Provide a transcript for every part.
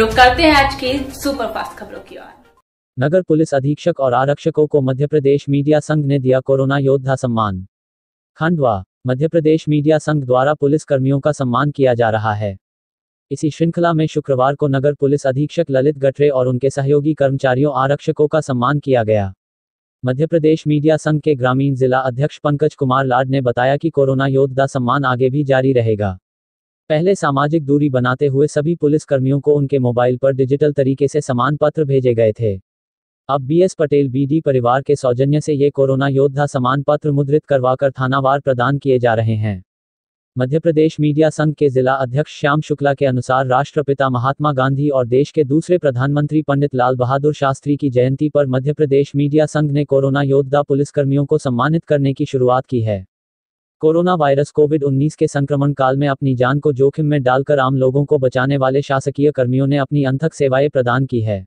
रुक करते हैं आज की सुपरफास्ट खबरों की ओर। नगर पुलिस अधीक्षक और आरक्षकों को मध्य प्रदेश मीडिया संघ ने दिया कोरोना योद्धा सम्मान। खंडवा, मध्य प्रदेश मीडिया संघ द्वारा पुलिस कर्मियों का सम्मान किया जा रहा है। इसी श्रृंखला में शुक्रवार को नगर पुलिस अधीक्षक ललित गठरे और उनके सहयोगी कर्मचारियों आरक्षकों का सम्मान किया गया। मध्य प्रदेश मीडिया संघ के ग्रामीण जिला अध्यक्ष पंकज कुमार लाड ने बताया कि कोरोना योद्धा सम्मान आगे भी जारी रहेगा। पहले सामाजिक दूरी बनाते हुए सभी पुलिस कर्मियों को उनके मोबाइल पर डिजिटल तरीके से समान पत्र भेजे गए थे। अब बी एस पटेल बीडी परिवार के सौजन्य से ये कोरोना योद्धा समान पत्र मुद्रित करवाकर थानावार प्रदान किए जा रहे हैं। मध्य प्रदेश मीडिया संघ के जिला अध्यक्ष श्याम शुक्ला के अनुसार राष्ट्रपिता महात्मा गांधी और देश के दूसरे प्रधानमंत्री पंडित लाल बहादुर शास्त्री की जयंती पर मध्य प्रदेश मीडिया संघ ने कोरोना योद्धा पुलिसकर्मियों को सम्मानित करने की शुरुआत की है। कोरोना वायरस कोविड 19 के संक्रमण काल में अपनी जान को जोखिम में डालकर आम लोगों को बचाने वाले शासकीय कर्मियों ने अपनी अंथक सेवाएँ प्रदान की है।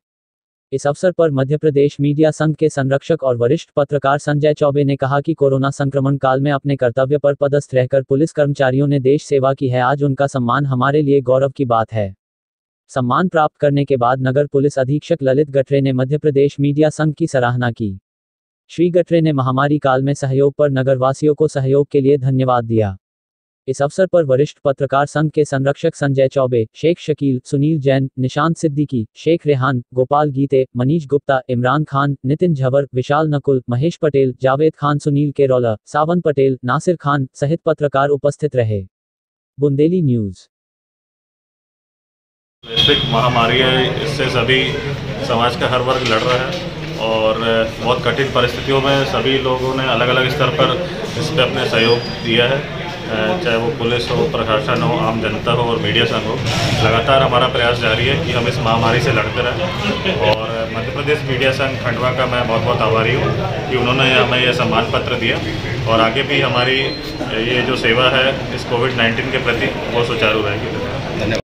इस अवसर पर मध्य प्रदेश मीडिया संघ के संरक्षक और वरिष्ठ पत्रकार संजय चौबे ने कहा कि कोरोना संक्रमण काल में अपने कर्तव्य पर पदस्थ रहकर पुलिस कर्मचारियों ने देश सेवा की है। आज उनका सम्मान हमारे लिए गौरव की बात है। सम्मान प्राप्त करने के बाद नगर पुलिस अधीक्षक ललित गठरे ने मध्य प्रदेश मीडिया संघ की सराहना की। श्री गठरे ने महामारी काल में सहयोग पर नगरवासियों को सहयोग के लिए धन्यवाद दिया। इस अवसर पर वरिष्ठ पत्रकार संघ के संरक्षक संजय चौबे, शेख शकील, सुनील जैन, निशांत सिद्दीकी, शेख रेहान, गोपाल गीते, मनीष गुप्ता, इमरान खान, नितिन झवर, विशाल नकुल, महेश पटेल, जावेद खान, सुनील केरोला, सावन पटेल, नासिर खान सहित पत्रकार उपस्थित रहे। बुंदेली न्यूज़। वैश्विक महामारी है, इससे सभी समाज का हर वर्ग लड़ रहा है। और बहुत कठिन परिस्थितियों में सभी लोगों ने अलग अलग स्तर पर इस पर अपने सहयोग दिया है। चाहे वो पुलिस हो, प्रशासन हो, आम जनता हो और मीडिया संघ हो। लगातार हमारा प्रयास जारी है कि हम इस महामारी से लड़ते रहें। और, मध्य प्रदेश मीडिया संघ खंडवा का मैं बहुत बहुत आभारी हूँ कि उन्होंने हमें यह सम्मान पत्र दिया और आगे भी हमारी, ये जो सेवा है इस कोविड नाइन्टीन के प्रति वो सुचारू रहेगी।